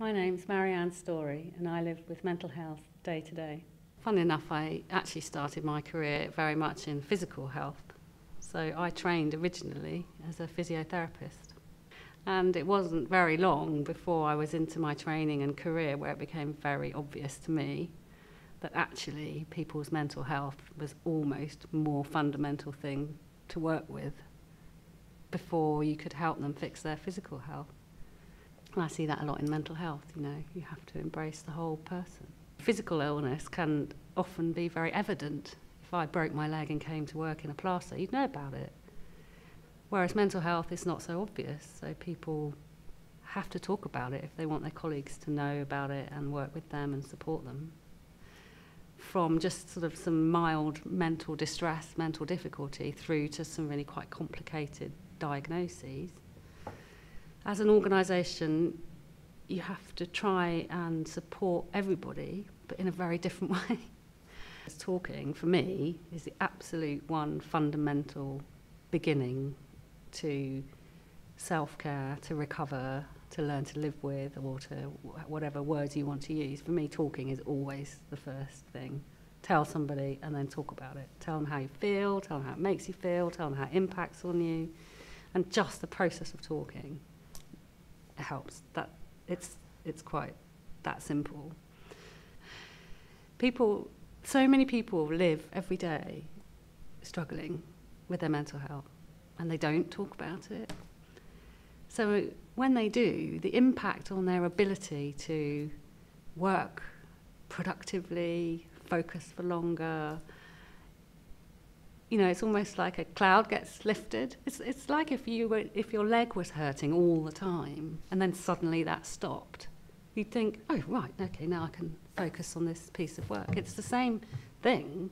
My name's Marianne Storey, and I live with mental health day to day. Funnily enough, I actually started my career very much in physical health. So I trained originally as a physiotherapist. And it wasn't very long before I was into my training and career where it became very obvious to me that actually people's mental health was almost more fundamental thing to work with before you could help them fix their physical health. And I see that a lot in mental health, you know, you have to embrace the whole person. Physical illness can often be very evident. If I broke my leg and came to work in a plaster, you'd know about it. Whereas mental health is not so obvious, so people have to talk about it if they want their colleagues to know about it and work with them and support them. From just sort of some mild mental distress, mental difficulty, through to some really quite complicated diagnoses as an organisation, you have to try and support everybody, but in a very different way. Talking, for me, is the absolute one fundamental beginning to self care, to recover, to learn to live with, or to whatever words you want to use. For me, talking is always the first thing. Tell somebody and then talk about it. Tell them how you feel, tell them how it makes you feel, tell them how it impacts on you. And just the process of talking helps. That it's it's quite that simple. People, so many people live every day struggling with their mental health, and they don't talk about it. So when they do, the impact on their ability to work productively, focus for longer, you know, it's almost like a cloud gets lifted. It's, it's like if, you were, if your leg was hurting all the time and then suddenly that stopped. You'd think, oh, right, okay, now I can focus on this piece of work. It's the same thing,